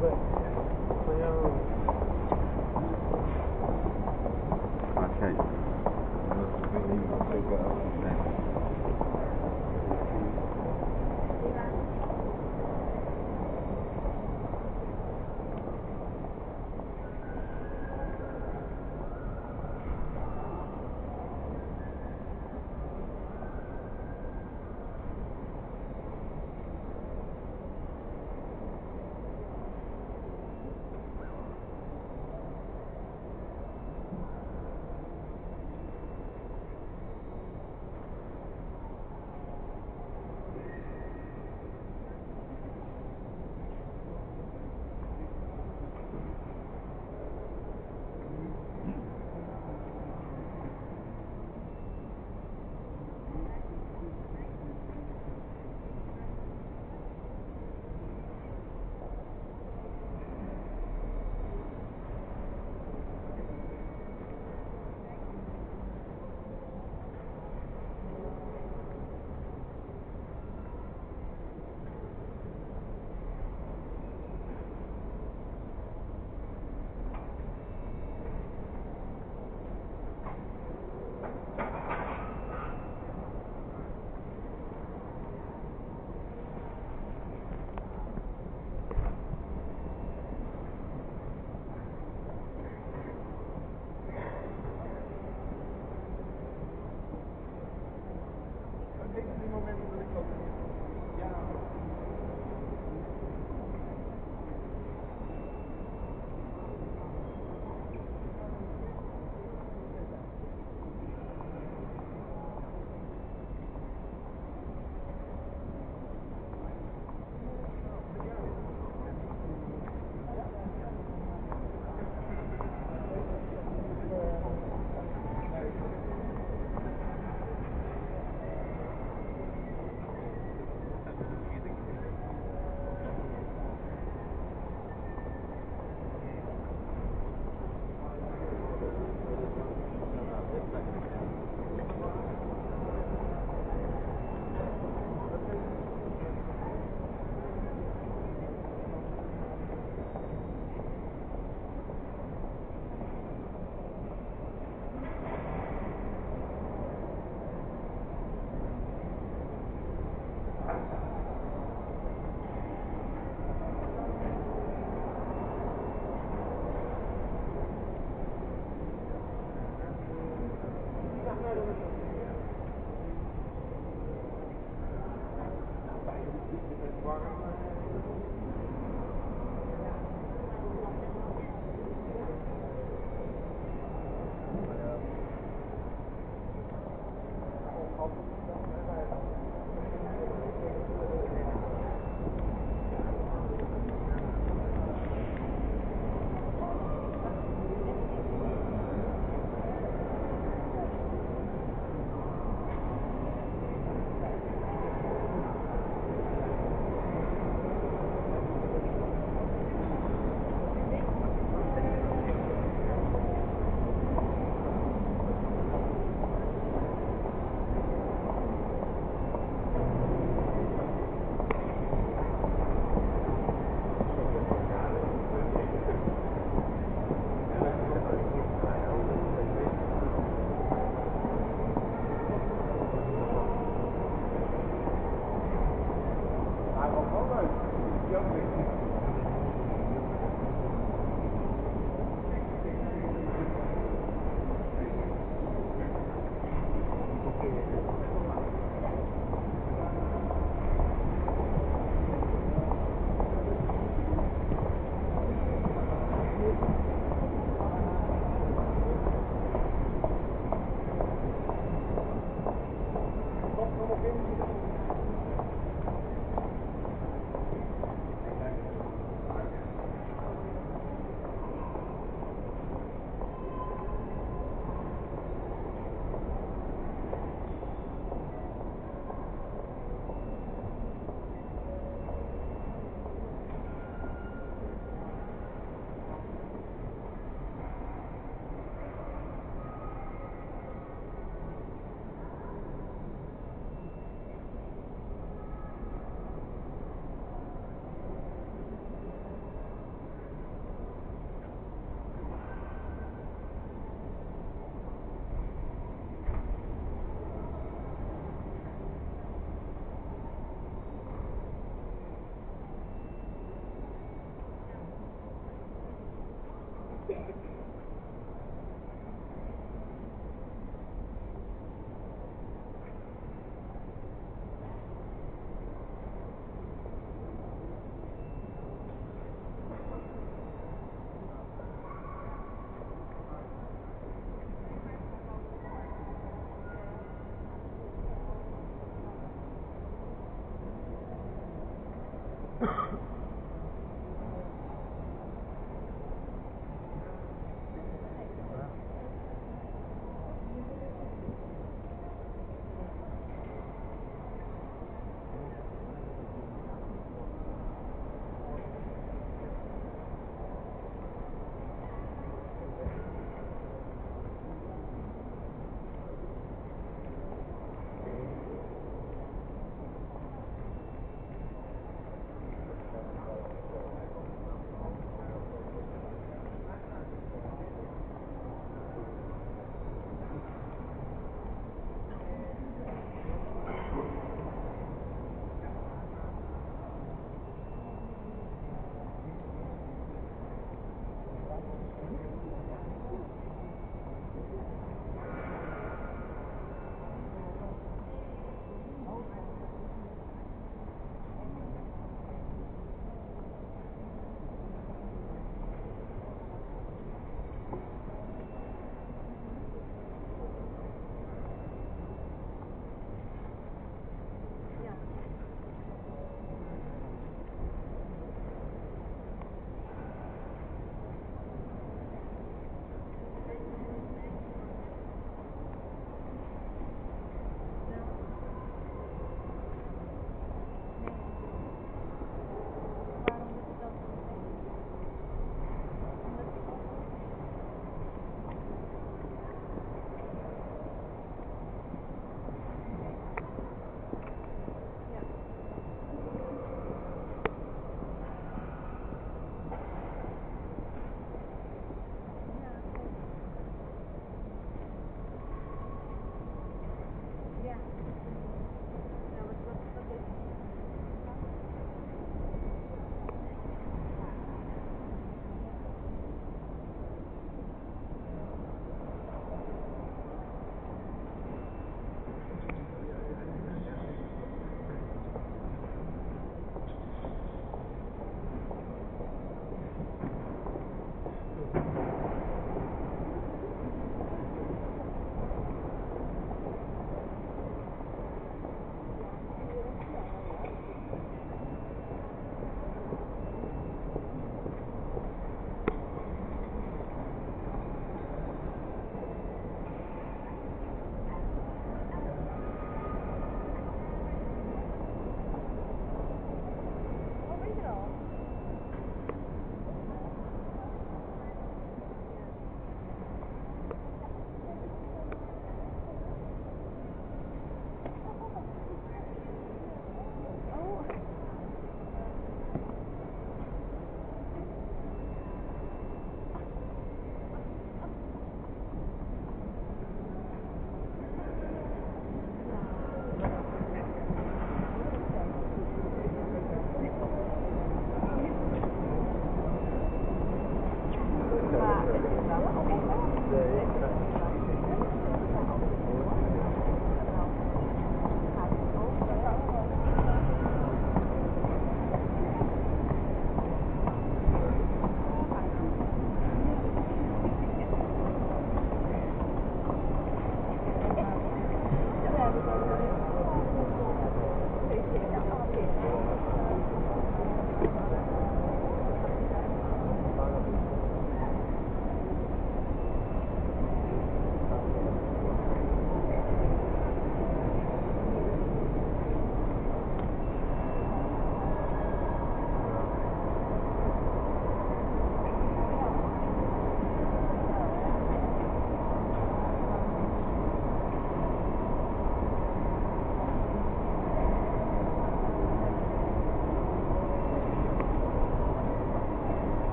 对。Thank you.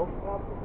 Aan